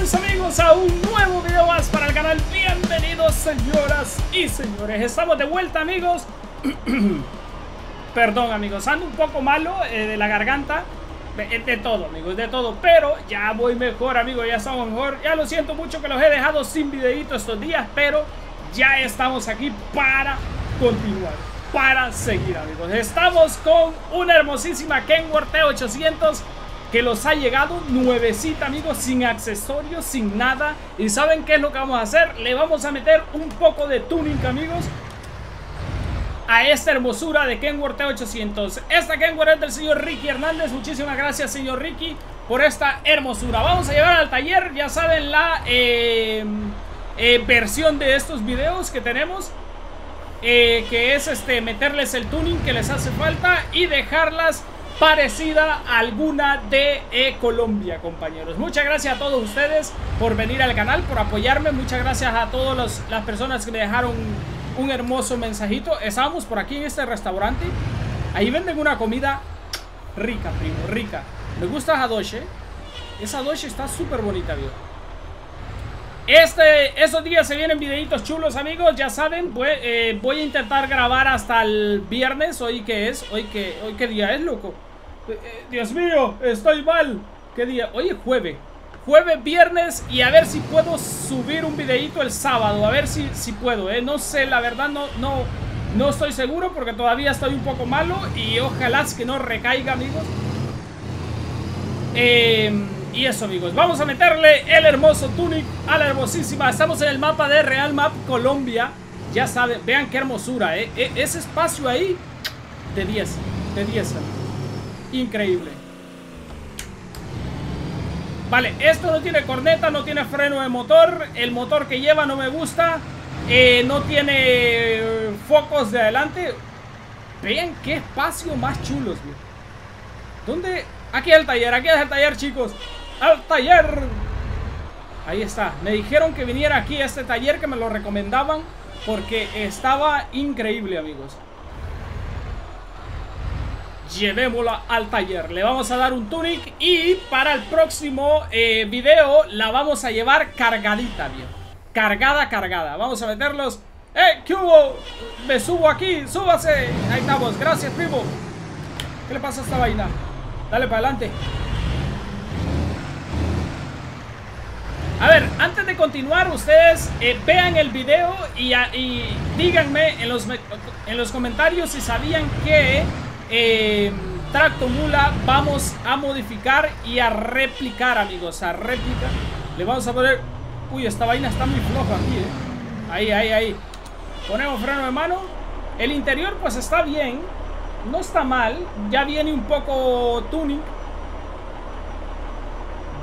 Bienvenidos amigos a un nuevo video más para el canal. Bienvenidos señoras y señores. Estamos de vuelta amigos. Perdón amigos, ando un poco malo eh, de la garganta. De, de, todo amigos, de todo Pero ya voy mejor amigos, ya estamos mejor. Ya lo siento mucho que los he dejado sin videito estos días Pero ya estamos aquí para continuar Para seguir amigos. Estamos con una hermosísima Kenworth T800 que los ha llegado nuevecita, amigos, sin accesorios, sin nada. ¿Y saben qué es lo que vamos a hacer? Le vamos a meter un poco de tuning, amigos, a esta hermosura de Kenworth T800. Esta Kenworth es del señor Ricky Hernández. Muchísimas gracias, señor Ricky, por esta hermosura. Vamos a llevar al taller, ya saben, la eh, eh, versión de estos videos que tenemos. Eh, que es este meterles el tuning que les hace falta y dejarlas parecida a alguna de eh, Colombia, compañeros. Muchas gracias a todos ustedes por venir al canal, por apoyarme. Muchas gracias a todas las personas que me dejaron un hermoso mensajito. Estábamos por aquí en este restaurante. Ahí venden una comida rica, primo, rica. Me gusta Hadoche. Esa Hadoche está súper bonita, viejo. Este, esos días se vienen videitos chulos, amigos. Ya saben, voy, eh, voy a intentar grabar hasta el viernes. Hoy que es, hoy que, hoy qué día es, loco. Eh, Dios mío, estoy mal. ¿Qué día? Hoy es jueves. Jueves, viernes y a ver si puedo subir un videito el sábado. A ver si, si puedo, ¿eh? No sé, la verdad no, no, no estoy seguro porque todavía estoy un poco malo y ojalá que no recaiga, amigos. Eh, y eso, amigos. Vamos a meterle el hermoso tunic a la hermosísima. Estamos en el mapa de Real Map Colombia. Ya saben, vean qué hermosura, ¿eh? E ese espacio ahí de 10, de 10, amigos increíble. Vale, esto no tiene corneta, no tiene freno de motor. El motor que lleva no me gusta. Eh, no tiene eh, focos de adelante. Vean qué espacio más chulos, ¿Dónde? Aquí es el taller, aquí es el taller, chicos. ¡Al taller! Ahí está. Me dijeron que viniera aquí a este taller que me lo recomendaban porque estaba increíble, amigos llevémosla al taller. Le vamos a dar un tunic y para el próximo eh, video la vamos a llevar cargadita, bien. Cargada, cargada. Vamos a meterlos. ¡Eh! ¿Qué hubo? Me subo aquí, súbase. Ahí estamos, gracias, primo. ¿Qué le pasa a esta vaina? Dale para adelante. A ver, antes de continuar, ustedes eh, vean el video y, y díganme en los, en los comentarios si sabían que eh, Tracto Mula vamos a modificar y a replicar, amigos. A réplica. Le vamos a poner... Uy, esta vaina está muy floja aquí, ¿eh? Ahí, ahí, ahí. Ponemos freno de mano. El interior, pues está bien. No está mal. Ya viene un poco tuning.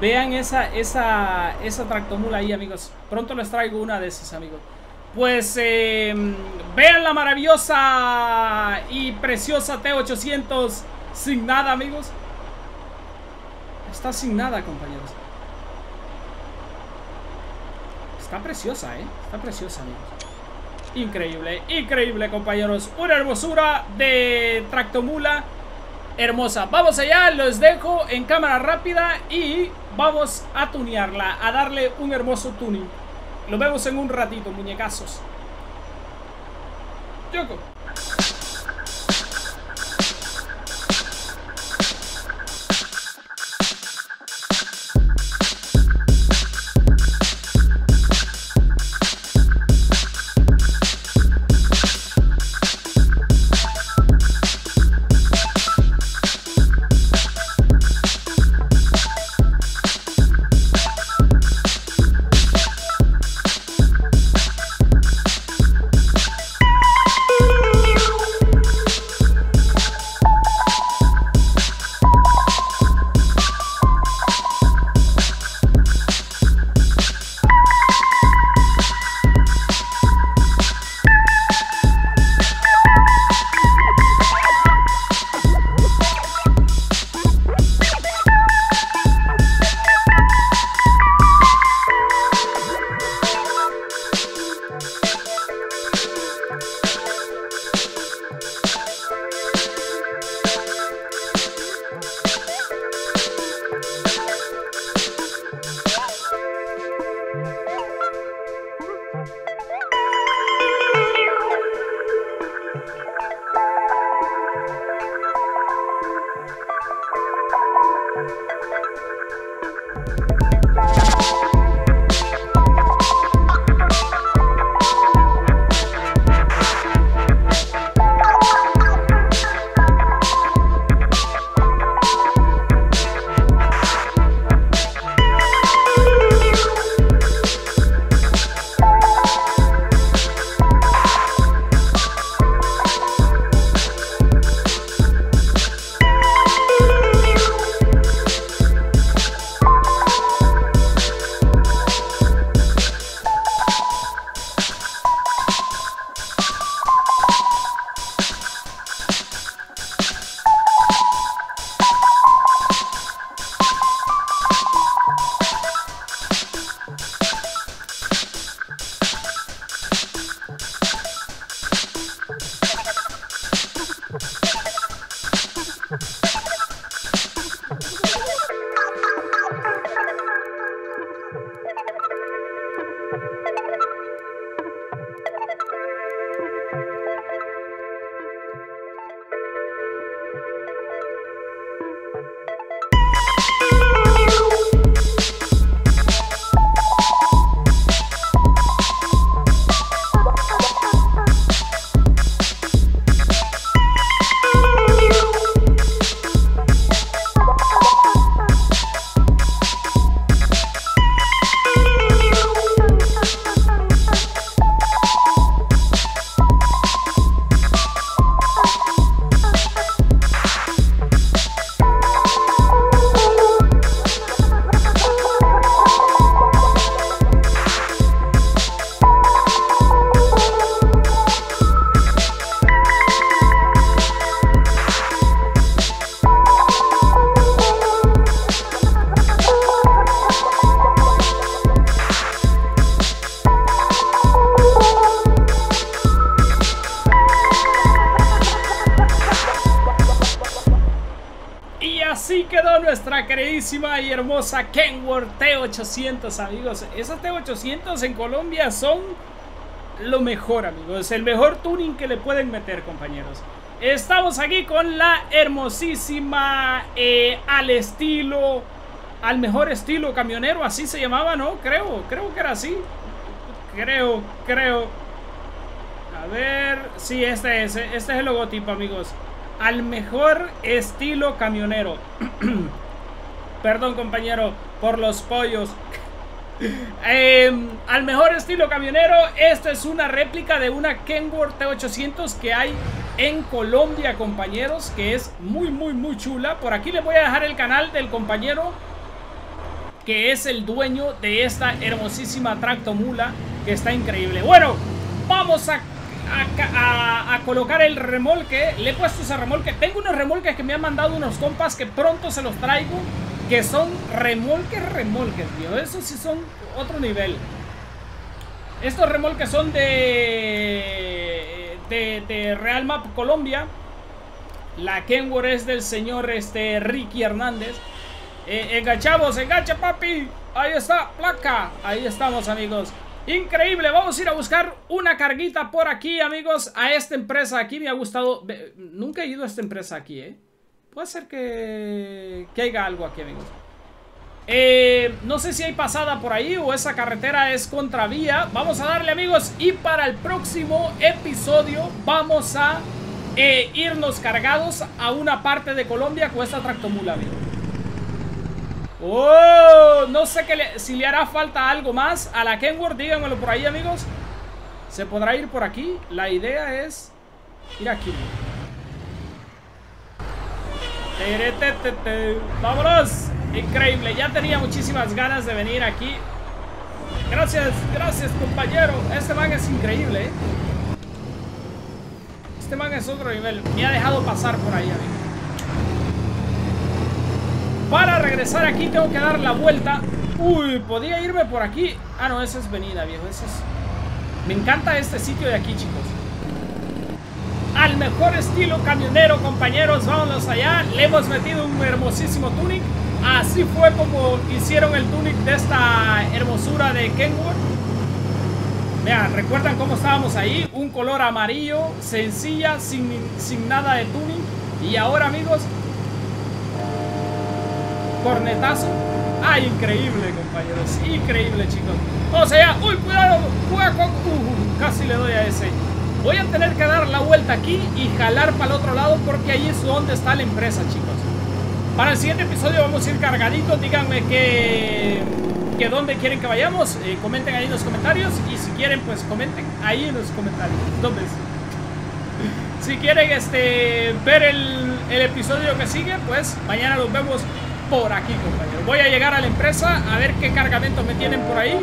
Vean esa, esa, esa tractomula ahí, amigos. Pronto les traigo una de esas, amigos. Pues eh, vean la maravillosa y preciosa T800 sin nada, amigos. Está sin nada, compañeros. Está preciosa, ¿eh? Está preciosa, amigos. Increíble, increíble, compañeros. Una hermosura de tractomula hermosa. Vamos allá, los dejo en cámara rápida y vamos a tunearla, a darle un hermoso tuning. Nos vemos en un ratito, muñecazos. Yoko. Y hermosa Kenworth T800, amigos. Esas T800 en Colombia son lo mejor, amigos. El mejor tuning que le pueden meter, compañeros. Estamos aquí con la hermosísima eh, al estilo, al mejor estilo camionero, así se llamaba, ¿no? Creo, creo que era así. Creo, creo. A ver, sí, este es, este es el logotipo, amigos. Al mejor estilo camionero. Perdón, compañero, por los pollos. Em, al mejor estilo camionero, esta es una réplica de una Kenworth T800 que hay en Colombia, compañeros, que es muy, muy, muy chula. Por aquí les voy a dejar el canal del compañero que es el dueño de esta hermosísima tractomula que está increíble. Bueno, vamos a, a, colocar el remolque. Le he puesto ese remolque. Tengo unos remolques que me han mandado unos compas que pronto se los traigo. Que son remolques, remolques, tío. Esos sí son otro nivel. Estos remolques son de, de, de Real Map Colombia. La Kenworth es del señor este, Ricky Hernández. Eh, enganchamos, engancha papi. Ahí está, placa. Ahí estamos amigos. Increíble, vamos a ir a buscar una carguita por aquí, amigos, a esta empresa aquí. Me ha gustado, nunca he ido a esta empresa aquí, ¿eh? Puede ser que, que haya algo aquí, amigos. Eh, no sé si hay pasada por ahí o esa carretera es contravía. Vamos a darle, amigos, y para el próximo episodio vamos a eh, irnos cargados a una parte de Colombia con esta tractomula, amigos. ¡Oh! No sé que si le hará falta algo más a la Kenworth. Díganmelo por ahí, amigos. ¿Se podrá ir por aquí? La idea es ir aquí. ¡Vámonos! Increíble. Ya tenía muchísimas ganas de venir aquí. Gracias, gracias, compañero. Este man es increíble, ¿eh? Este man es otro nivel. Me ha dejado pasar por ahí, amigos. Para regresar aquí tengo que dar la vuelta. Uy, podía irme por aquí. Ah, no, esa es venida, viejo. Ese es... Me encanta este sitio de aquí, chicos. Al mejor estilo camionero, compañeros. Vámonos allá. Le hemos metido un hermosísimo tuning. Así fue como hicieron el tuning de esta hermosura de Kenworth. Vean, ¿recuerdan cómo estábamos ahí? Un color amarillo, sencilla, sin, sin nada de tuning. Y ahora, amigos, cornetazo. Ah, increíble, compañeros. Increíble, chicos. Vamos allá. Uy, cuidado. Uh, casi le doy a ese. Voy a tener que dar la vuelta aquí y jalar para el otro lado porque ahí es donde está la empresa, chicos. Para el siguiente episodio vamos a ir cargaditos. Díganme que, que dónde quieren que vayamos. Eh, comenten ahí en los comentarios. Y si quieren, pues comenten ahí en los comentarios. ¿Dónde Si quieren este, ver el, el episodio que sigue, pues mañana los vemos por aquí, compañero. Voy a llegar a la empresa a ver qué cargamento me tienen por ahí.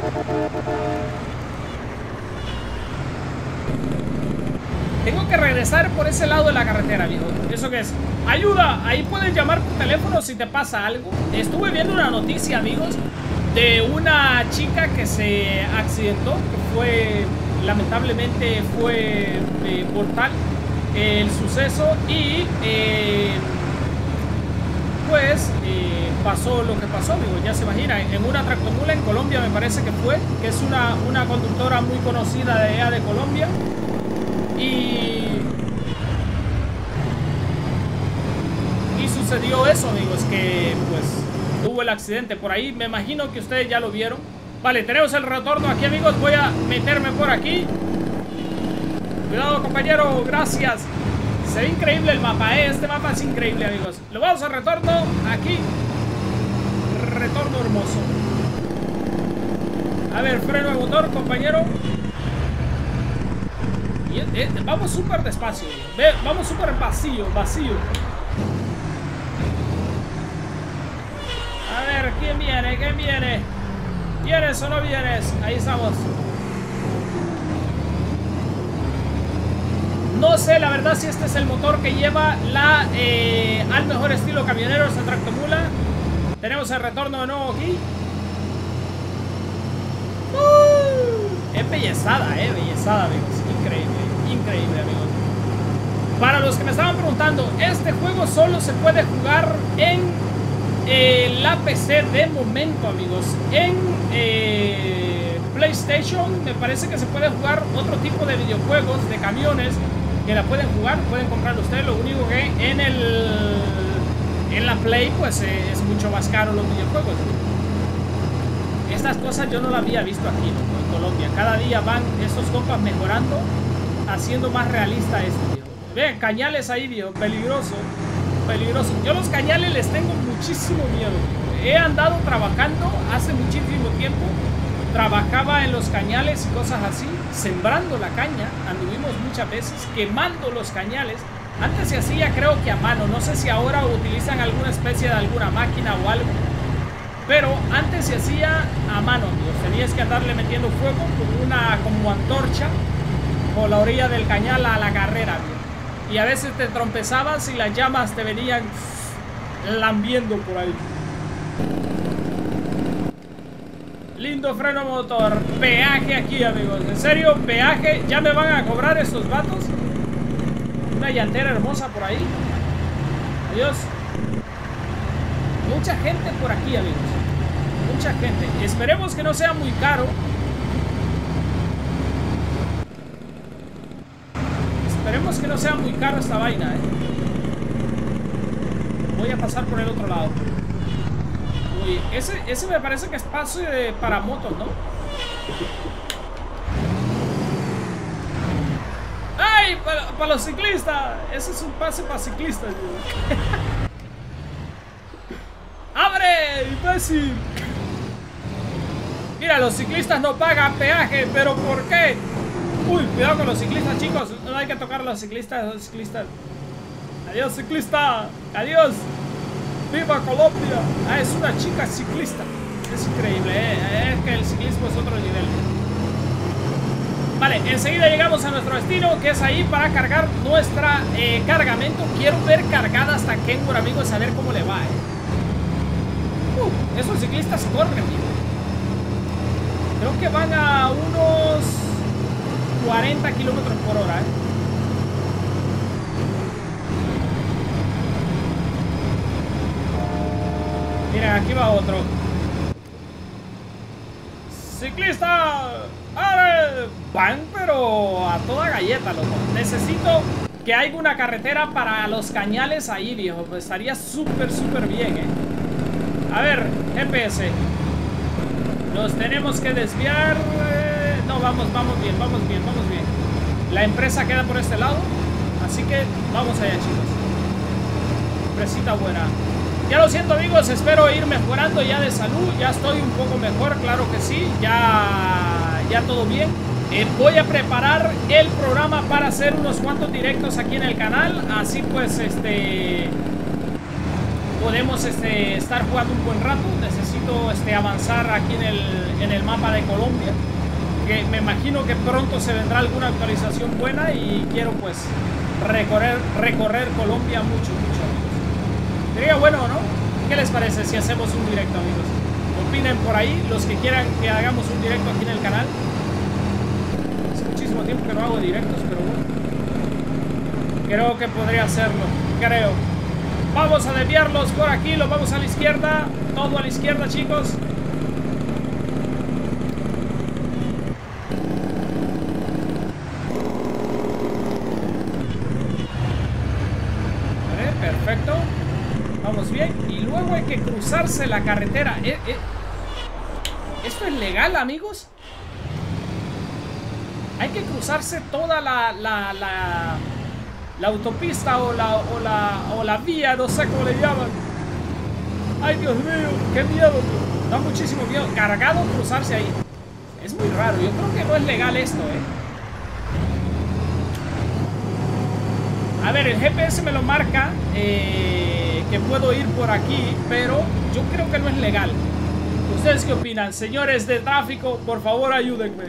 Tengo que regresar por ese lado de la carretera, amigo. ¿Eso qué es? ¡Ayuda! Ahí puedes llamar por teléfono si te pasa algo. Estuve viendo una noticia, amigos, de una chica que se accidentó, fue, lamentablemente, fue eh, mortal el suceso y... Eh, pues pasó lo que pasó, digo, ya se imagina, en una tractomula en Colombia me parece que fue, que es una, una conductora muy conocida de allá de Colombia. Y... Sucedió eso, amigos, que pues hubo el accidente por ahí. Me imagino que ustedes ya lo vieron. Vale, tenemos el retorno aquí, amigos. Voy a meterme por aquí. Cuidado, compañero. Gracias. Se ve increíble el mapa, ¿eh? Este mapa es increíble, amigos. Lo vamos a retorno aquí. Retorno hermoso. A ver, freno de motor, compañero. Eh, vamos súper despacio. vamos súper vacío, vacío. A ver, ¿quién viene? ¿Quién viene? ¿Vienes o no vienes? Ahí estamos. No sé la verdad si este es el motor que lleva la eh, al mejor estilo camionero esta tractomula. Tenemos el retorno de nuevo aquí. Uh, es bellezada, eh, bellezada, amigos. Increíble, increíble, amigos. Para los que me estaban preguntando, este juego solo se puede jugar en eh, la PC de momento, amigos. En eh, PlayStation me parece que se puede jugar otro tipo de videojuegos de camiones que la pueden jugar, pueden comprar ustedes. Lo único que en el en la Play pues eh, es mucho más caro los videojuegos. Estas cosas yo no las había visto aquí en Colombia. Cada día van estos compas mejorando, haciendo más realista esto. Vean, cañales ahí, viejo, peligroso, peligroso. Yo los cañales les tengo muchísimo miedo. He andado trabajando hace muchísimo tiempo. Trabajaba en los cañales y cosas así, sembrando la caña. Anduvimos muchas veces quemando los cañales antes se hacía creo que a mano, no sé si ahora utilizan alguna especie de alguna máquina o algo. Pero antes se hacía a mano, Tenías que andarle metiendo fuego con una como antorcha por la orilla del cañal a la carrera, Y a veces te trompezabas y las llamas te venían lambiendo por ahí. Lindo freno motor. Peaje aquí, amigos. En serio, peaje. ¿Ya me van a cobrar estos vatos? Una llantera hermosa por ahí. Adiós. Mucha gente por aquí, amigos. Gente. Esperemos que no sea muy caro. Esperemos que no sea muy caro esta vaina, eh. Voy a pasar por el otro lado. Uy, ese, ese me parece que es paso para motos, ¿no? para, los ciclistas. Ese es un pase para ciclistas. ¡Abre, imbécil! Mira, los ciclistas no pagan peaje, pero ¿por qué? Uy, cuidado con los ciclistas, chicos. No hay que tocar a los ciclistas, los ciclistas. Adiós, ciclista. Adiós. ¡Viva Colombia! Ah, es una chica ciclista. Es increíble, ¿eh? Es que el ciclismo es otro nivel. Vale, enseguida llegamos a nuestro destino, que es ahí para cargar nuestra eh, cargamento. Quiero ver cargada hasta Kenmore, amigos, a ver cómo le va, eh. Uh, esos ciclistas corren, amigo. Creo que van a unos 40 kilómetros por hora, eh. Miren, aquí va otro. ¡Ciclista! ¡Ale! Van, pero a toda galleta, loco. Necesito que haya una carretera para los cañales ahí, viejo. Pues estaría súper, súper bien, ¿eh? A ver, GPS. Nos tenemos que desviar. No, vamos, vamos bien, vamos bien, vamos bien. La empresa queda por este lado. Así que vamos allá, chicos. Empresita buena. Ya lo siento amigos, espero ir mejorando ya de salud, ya estoy un poco mejor, claro que sí, ya, ya todo bien. Eh, voy a preparar el programa para hacer unos cuantos directos aquí en el canal, así pues este podemos este, estar jugando un buen rato. Necesito este, avanzar aquí en el, en el mapa de Colombia, que me imagino que pronto se vendrá alguna actualización buena y quiero pues recorrer, recorrer Colombia mucho, mucho. Sería bueno, ¿no? ¿Qué les parece si hacemos un directo, amigos? Opinen por ahí, los que quieran que hagamos un directo aquí en el canal. Hace muchísimo tiempo que no hago directos, pero bueno. Creo que podría hacerlo, creo. Vamos a desviarlos por aquí, los vamos a la izquierda. Todo a la izquierda, chicos. perfecto. Vamos bien. Y luego hay que cruzarse la carretera. Eh, eh, ¿Esto es legal, amigos? Hay que cruzarse toda la, la, la, autopista o la, o, la, o la vía, no sé cómo le llaman. Ay, Dios mío, qué miedo. Da muchísimo miedo. Cargado cruzarse ahí. Es muy raro. Yo creo que no es legal esto, ¿eh? A ver, el GPS me lo marca. Eh que puedo ir por aquí, pero yo creo que no es legal. ¿Ustedes qué opinan? Señores de tráfico, por favor ayúdenme.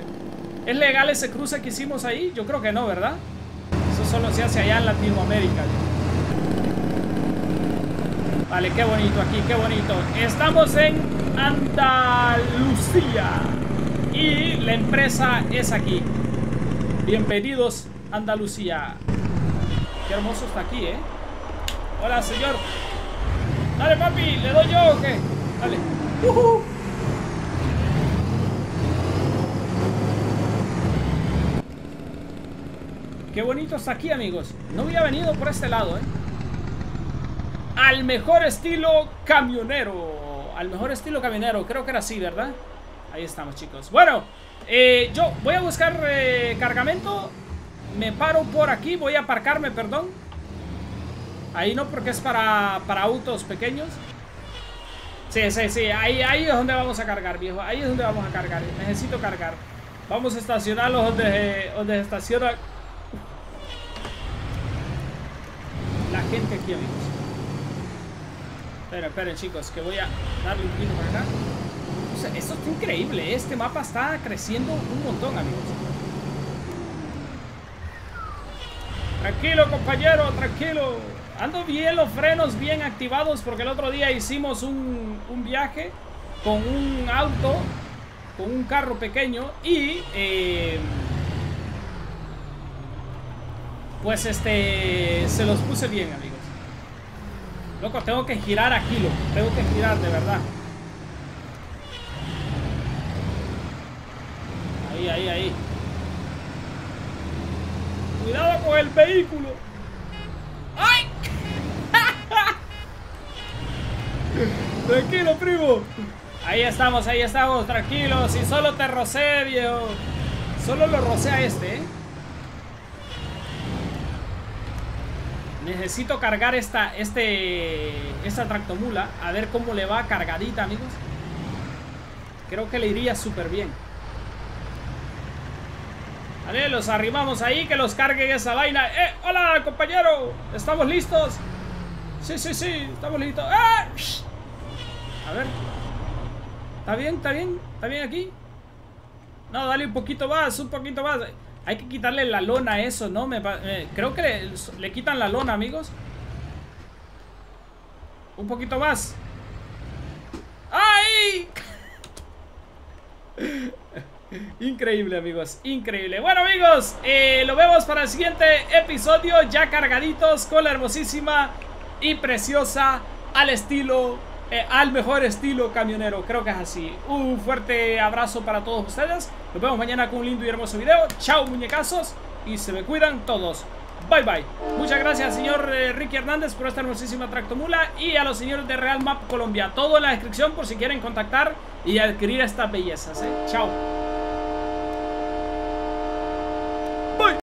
¿Es legal ese cruce que hicimos ahí? Yo creo que no, ¿verdad? Eso solo se hace allá en Latinoamérica. Vale, qué bonito aquí, qué bonito. Estamos en Andalucía. Y la empresa es aquí. Bienvenidos, Andalucía. Qué hermoso está aquí, ¿eh? Hola, señor. Dale, papi, ¿le doy yo o qué? Dale. Qué bonito está aquí, amigos. No había venido por este lado, ¿eh? Al mejor estilo camionero. Al mejor estilo camionero. Creo que era así, ¿verdad? Ahí estamos, chicos. Bueno, eh, yo voy a buscar eh, cargamento. Me paro por aquí. Voy a aparcarme, perdón. Ahí no, porque es para, para autos pequeños. Sí, sí, sí. Ahí, ahí es donde vamos a cargar, viejo. Ahí es donde vamos a cargar. Necesito cargar. Vamos a estacionarlos donde, donde estaciona la gente aquí, amigos. Esperen, esperen, chicos, que voy a darle un poquito para acá. esto está increíble. ¿eh? Este mapa está creciendo un montón, amigos. Tranquilo, compañero, tranquilo. Ando bien los frenos bien activados porque el otro día hicimos un, un viaje con un auto, con un carro pequeño y... Eh, pues este, se los puse bien, amigos. Loco, tengo que girar aquí, loco. Tengo que girar, de verdad. Ahí, ahí, ahí. Cuidado con el vehículo. ¡Ay! Tranquilo, primo. Ahí estamos, ahí estamos, tranquilos. Y solo te rocé, viejo. Solo lo rocé a este, ¿eh? Necesito cargar esta, este, esta tractomula. A ver cómo le va cargadita, amigos. Creo que le iría súper bien. Vale, los arrimamos ahí, que los carguen esa vaina. ¡Eh! ¡Hola, compañero! ¿Estamos listos? Sí, sí, sí, estamos listos. ¡Eh! A ver. ¿Está bien? ¿Está bien? ¿Está bien aquí? No, dale un poquito más, un poquito más. Hay que quitarle la lona a eso, ¿no? Me, creo que le, quitan la lona, amigos. Un poquito más. ¡Ay! Increíble, amigos. Increíble. Bueno, amigos, eh, lo vemos para el siguiente episodio. Ya cargaditos con la hermosísima y preciosa al estilo eh, al mejor estilo camionero. Creo que es así. Un fuerte abrazo para todos ustedes. Nos vemos mañana con un lindo y hermoso video. Chao, muñecazos. Y se me cuidan todos. Bye bye. Muchas gracias, señor eh, Ricky Hernández, por esta hermosísima tractomula. Y a los señores de Real Map Colombia. Todo en la descripción por si quieren contactar y adquirir estas bellezas. Chao.